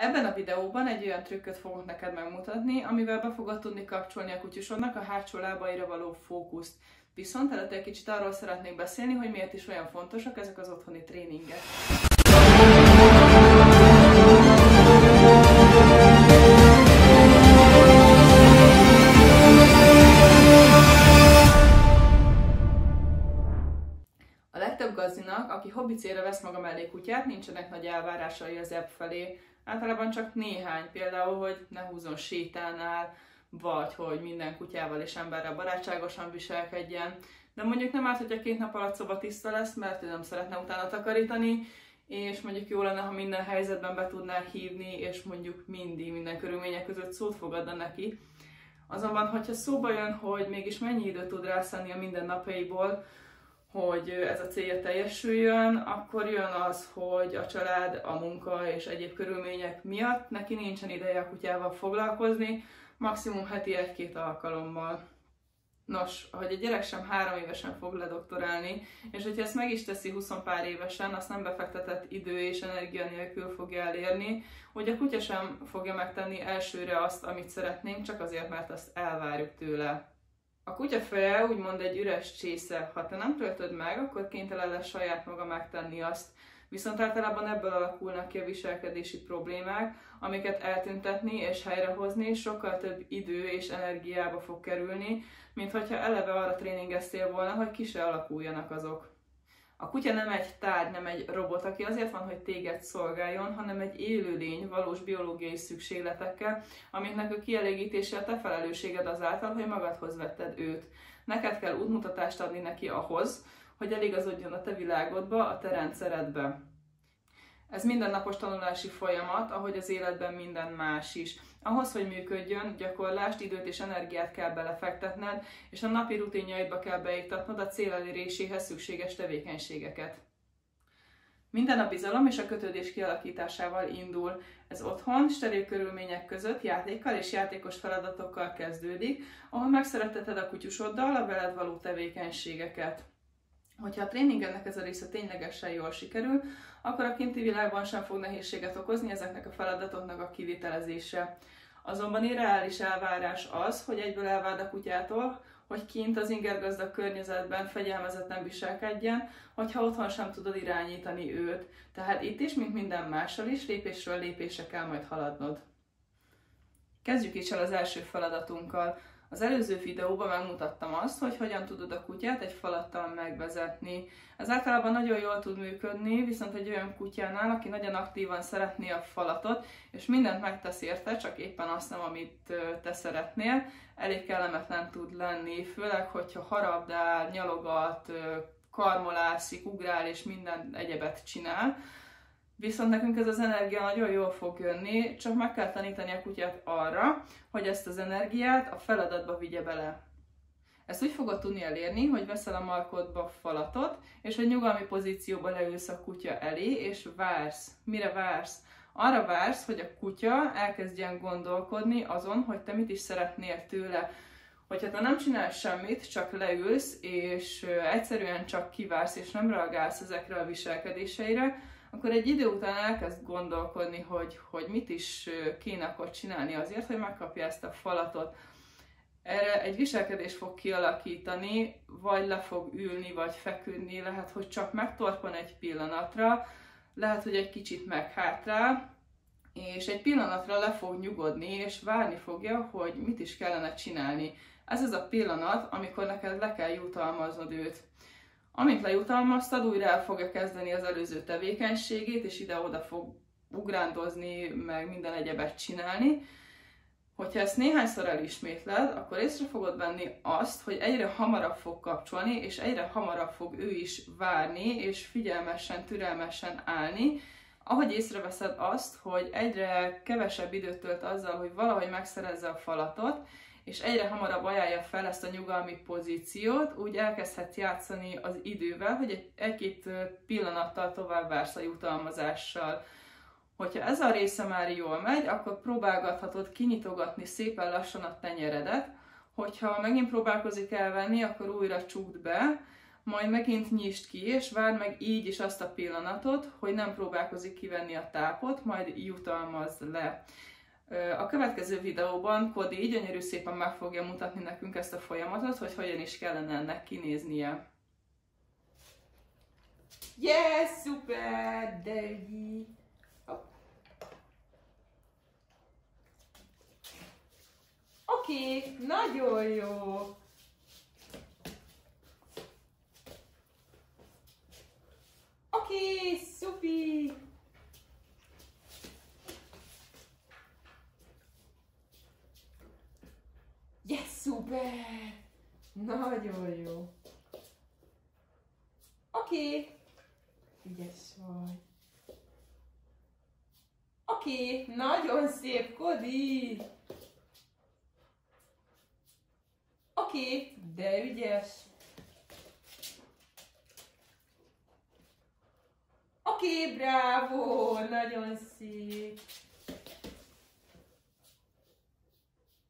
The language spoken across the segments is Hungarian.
Ebben a videóban egy olyan trükköt fogok neked megmutatni, amivel be fogod tudni kapcsolni a kutyusodnak a hátsó lábaira való fókuszt. Viszont előtte egy kicsit arról szeretnék beszélni, hogy miért is olyan fontosak ezek az otthoni tréningek. A legtöbb gazdinak, aki hobbi célra vesz maga mellé kutyát, nincsenek nagy elvárásai az ebb felé. Általában csak néhány, például, hogy ne húzzon sétánál, vagy hogy minden kutyával és emberrel barátságosan viselkedjen. De mondjuk nem árt, hogyha két nap alatt szoba tiszta lesz, mert ő nem szeretne utána takarítani, és mondjuk jó lenne, ha minden helyzetben be tudná hívni, és mondjuk mindig, minden körülmények között szót fogadna neki. Azonban, hogyha szóba jön, hogy mégis mennyi időt tud rászállni a mindennapjaiból, hogy ez a célja teljesüljön, akkor jön az, hogy a család, a munka és egyéb körülmények miatt neki nincsen ideje a kutyával foglalkozni, maximum heti egy-két alkalommal. Nos, hogy egy gyerek sem három évesen fog ledoktorálni, és hogyha ezt meg is teszi 20 pár évesen, azt nem befektetett idő és energia nélkül fogja elérni, hogy a kutya sem fogja megtenni elsőre azt, amit szeretnénk, csak azért, mert azt elvárjuk tőle. A kutya feje úgymond egy üres csésze. Ha te nem töltöd meg, akkor kénytelen lesz saját maga megtenni azt. Viszont általában ebből alakulnak ki a viselkedési problémák, amiket eltüntetni és helyrehozni sokkal több idő és energiába fog kerülni, mint hogyha eleve arra tréningeztél volna, hogy ki se alakuljanak azok. A kutya nem egy tárgy, nem egy robot, aki azért van, hogy téged szolgáljon, hanem egy élőlény valós biológiai szükségletekkel, amiknek a kielégítése a te felelősséged azáltal, hogy magadhoz vetted őt. Neked kell útmutatást adni neki ahhoz, hogy eligazodjon a te világodba, a te rendszeredbe. Ez mindennapos tanulási folyamat, ahogy az életben minden más is. Ahhoz, hogy működjön, gyakorlást, időt és energiát kell belefektetned, és a napi rutinjaidba kell beiktatnod a cél eléréséhez szükséges tevékenységeket. Minden a bizalom és a kötődés kialakításával indul. Ez otthon, steril körülmények között játékkal és játékos feladatokkal kezdődik, ahol megszeretteted a kutyusoddal a veled való tevékenységeket. Hogyha a tréningednek ez a része ténylegesen jól sikerül, akkor a kinti világban sem fog nehézséget okozni ezeknek a feladatoknak a kivitelezése. Azonban irreális elvárás az, hogy egyből elvád a kutyától, hogy kint az ingergazdag környezetben fegyelmezetten viselkedjen, hogyha otthon sem tudod irányítani őt. Tehát itt is, mint minden mással is, lépésről lépésre kell majd haladnod. Kezdjük is el az első feladatunkkal. Az előző videóban megmutattam azt, hogy hogyan tudod a kutyát egy falattal megvezetni. Ez általában nagyon jól tud működni, viszont egy olyan kutyánál, aki nagyon aktívan szeretné a falatot, és mindent megtesz érte, csak éppen azt nem, amit te szeretnél, elég kellemetlen tud lenni, főleg, hogyha harabdál, nyalogat, karmolászik, ugrál és minden egyebet csinál Viszont nekünk ez az energia nagyon jól fog jönni, csak meg kell tanítani a kutyát arra, hogy ezt az energiát a feladatba vigye bele. Ezt úgy fogod tudni elérni, hogy veszel a markodba falatot, és egy nyugalmi pozícióba leülsz a kutya elé, és vársz. Mire vársz? Arra vársz, hogy a kutya elkezdjen gondolkodni azon, hogy te mit is szeretnél tőle. Hogyha te nem csinálsz semmit, csak leülsz, és egyszerűen csak kivársz, és nem reagálsz ezekre a viselkedéseire, akkor egy idő után elkezd gondolkodni, hogy, hogy mit is kéne akkor csinálni azért, hogy megkapja ezt a falatot. Erre egy viselkedés fog kialakítani, vagy le fog ülni, vagy feküdni, lehet, hogy csak megtorpan egy pillanatra, lehet, hogy egy kicsit meghátrál, és egy pillanatra le fog nyugodni, és várni fogja, hogy mit is kellene csinálni. Ez az a pillanat, amikor neked le kell jutalmaznod őt. Amint lejutalmaztad, újra el fogja kezdeni az előző tevékenységét, és ide-oda fog ugrándozni, meg minden egyebet csinálni. Hogyha ezt néhányszor elismétled, akkor észre fogod venni azt, hogy egyre hamarabb fog kapcsolni, és egyre hamarabb fog ő is várni, és figyelmesen, türelmesen állni, ahogy észreveszed azt, hogy egyre kevesebb időt tölt azzal, hogy valahogy megszerezze a falatot, és egyre hamarabb ajánlja fel ezt a nyugalmi pozíciót, úgy elkezdhet játszani az idővel, hogy egy-két pillanattal tovább vársz a jutalmazással. Hogyha ez a része már jól megy, akkor próbálgathatod kinyitogatni szépen lassan a tenyeredet, hogyha megint próbálkozik elvenni, akkor újra csukd be, majd megint nyisd ki, és várd meg így is azt a pillanatot, hogy nem próbálkozik kivenni a tápot, majd jutalmazd le. A következő videóban Kodi gyönyörű szépen meg fogja mutatni nekünk ezt a folyamatot, hogy hogyan is kellene ennek kinéznie. Yes, szuper, Degi! Oké, okay, nagyon jó! Oké, okay, szupi! Yes, szuper! Nagyon jó! Oké, okay. ügyes vagy. Oké, nagyon szép, Kodi! Oké, de ügyes. Oké, bravo, nagyon szép.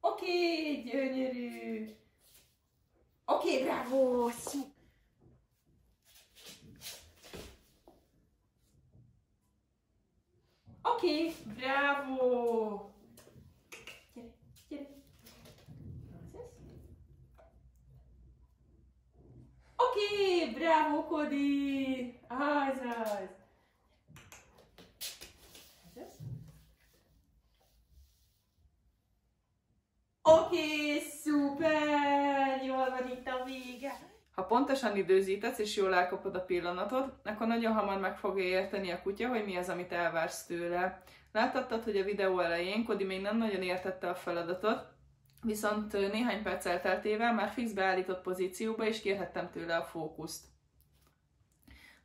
Oké, okay, gyönyörű. Oké, okay, bravo, szuper. Oké, okay, bravo! Gyere, gyere. Oké, okay, bravo, Kodi! Azaz! Oké, okay, szuper! Jól van itt a vége! Ha pontosan időzítesz és jól elkapod a pillanatot, akkor nagyon hamar meg fogja érteni a kutya, hogy mi az, amit elvársz tőle. Láthattad, hogy a videó elején Kodi még nem nagyon értette a feladatot, viszont néhány perc elteltével már fix beállított pozícióba, és kérhettem tőle a fókuszt.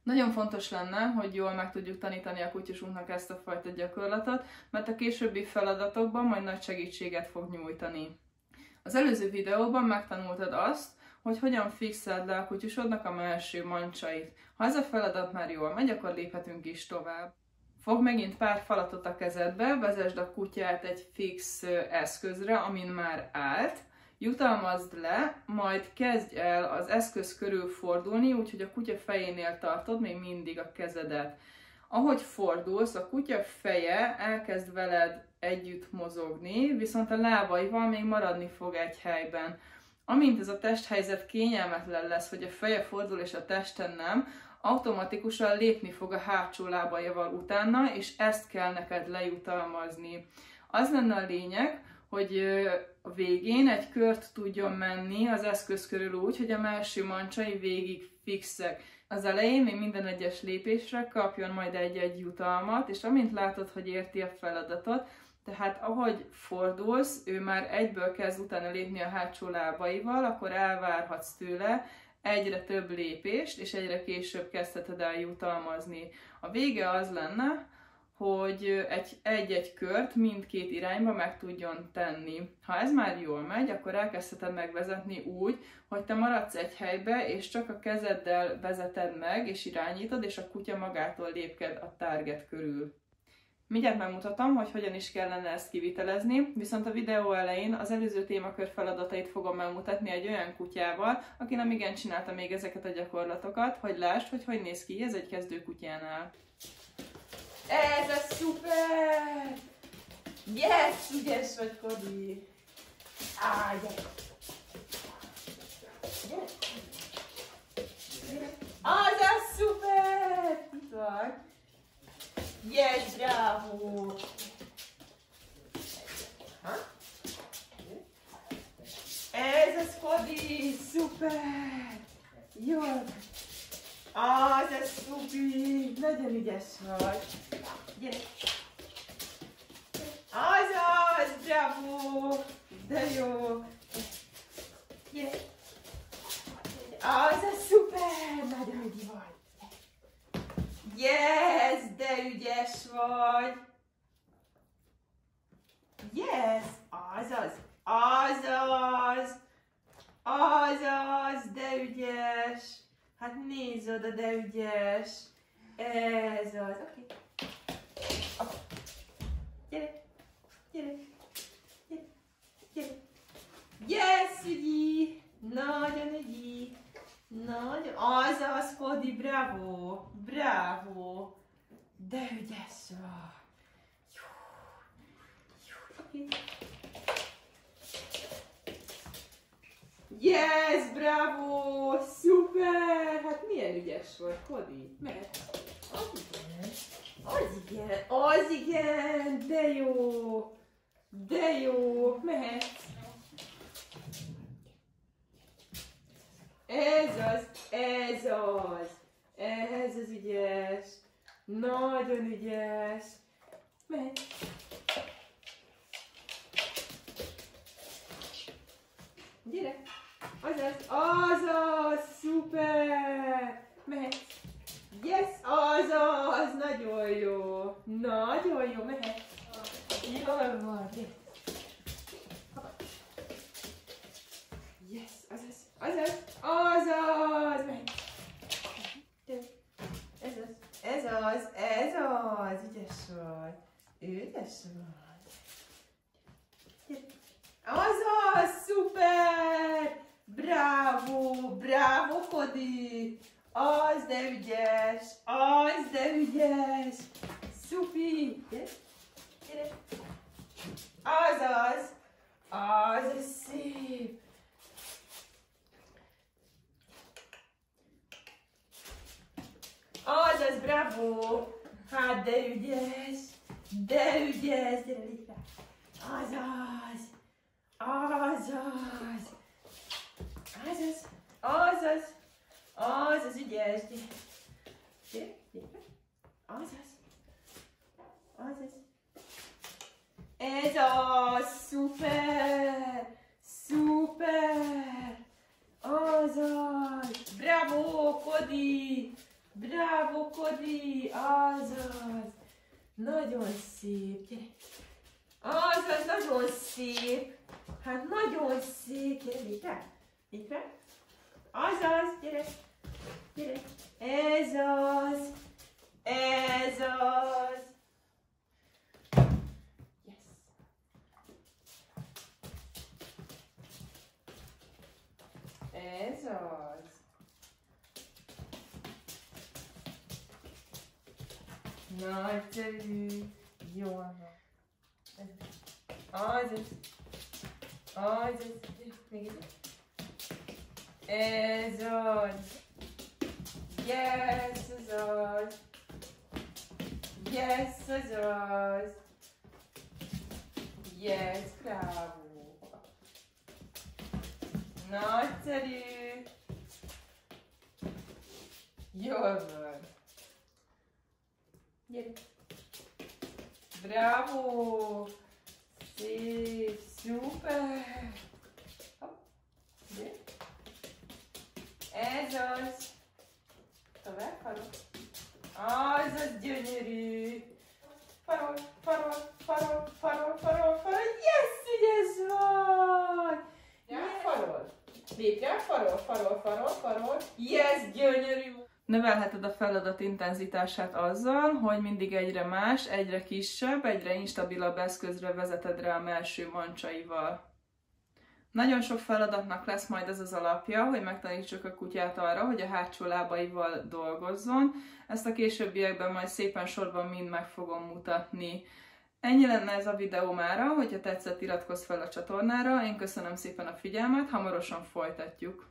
Nagyon fontos lenne, hogy jól meg tudjuk tanítani a kutyusunknak ezt a fajta gyakorlatot, mert a későbbi feladatokban majd nagy segítséget fog nyújtani. Az előző videóban megtanultad azt, hogy hogyan fixeld le a kutyusodnak a melső mancsait. Ha ez a feladat már jól megy, akkor léphetünk is tovább. Fog megint pár falatot a kezedbe, vezesd a kutyát egy fix eszközre, amin már állt, jutalmazd le, majd kezdj el az eszköz körül fordulni, úgyhogy a kutya fejénél tartod még mindig a kezedet. Ahogy fordulsz, a kutya feje elkezd veled együtt mozogni, viszont a lábaival még maradni fog egy helyben. Amint ez a testhelyzet kényelmetlen lesz, hogy a feje fordul és a testen nem, automatikusan lépni fog a hátsó lábajával utána, és ezt kell neked lejutalmazni. Az lenne a lényeg, hogy a végén egy kört tudjon menni az eszköz körül úgy, hogy a melső mancsai végig fixek. Az elején még minden egyes lépésre kapjon majd egy-egy jutalmat, és amint látod, hogy érti a feladatot, tehát ahogy fordulsz, ő már egyből kezd utána lépni a hátsó lábaival, akkor elvárhatsz tőle egyre több lépést, és egyre később kezdheted el jutalmazni. A vége az lenne, hogy egy-egy kört mindkét irányba meg tudjon tenni. Ha ez már jól megy, akkor elkezdheted megvezetni úgy, hogy te maradsz egy helybe, és csak a kezeddel vezeted meg, és irányítod, és a kutya magától lépked a target körül. Mindjárt megmutatom, hogy hogyan is kellene ezt kivitelezni, viszont a videó elején az előző témakör feladatait fogom megmutatni egy olyan kutyával, aki nem igen csinálta még ezeket a gyakorlatokat, hogy lásd, hogy hogy néz ki ez egy kezdő kutyánál. Ez a szuper! Yes, ügyes vagy, Kodi! Äh, so, ist okay. Auf. Jede. Jede. Jede. Jede. Yes, Judy. Nagyon ügyi. Nagyon. Az, az, Kodi, bravo. Bravo. De ügyes vagy. Oké. Okay. Yes, bravo! Ügyes vagy, Kodi? Mert az igen, az igen, az igen, de jó, de jó, mehetsz. Ez az, ez az, ez az ügyes, nagyon ügyes, mehetsz. Gyere! Azaz, azaz, Ozo, super! Bravo, bravo, Cody! Os deu we os deu there Super! Os, os! Os, it? Os, bravo! Ah, there we! 910 lira. Azaz. Azaz. Azaz. Azaz. Azaz ügyesdi. Azaz. Azaz. Ez az. Szuper. Szuper. Azaz. Bravo, Kodi. Bravo, Kodi. Azaz. Nagyon szép! Gyere! Azaz, nagyon szép! Hát nagyon szép! Gyere, lépj rá! Lépj rá! Azaz, gyere! Gyere! Ez az! Ez az! Ez az! Nagyszerű! Jól van! Az ez. Az ez. Még egy. Ez az. Yes, ez az. Yes, ez az. Yes, bravo. Nagyszerű. Jól van. Gyere. Bravo! Szép, szuper! Hopp, gyere. Ez az. Tovább, farol. Az az gyönyörű. Farol, farol, farol, farol, farol, farol. Yes, ügyes vagy! Gyere, farol. Lépj rá, farol, farol, farol, farol. Yes, gyönyörű. Növelheted a feladat intenzitását azzal, hogy mindig egyre más, egyre kisebb, egyre instabilabb eszközre vezeted rá a melső mancsaival. Nagyon sok feladatnak lesz majd ez az alapja, hogy megtanítsuk a kutyát arra, hogy a hátsó lábaival dolgozzon. Ezt a későbbiekben majd szépen sorban mind meg fogom mutatni. Ennyi lenne ez a videó mára, hogyha tetszett, iratkozz fel a csatornára. Én köszönöm szépen a figyelmet, hamarosan folytatjuk.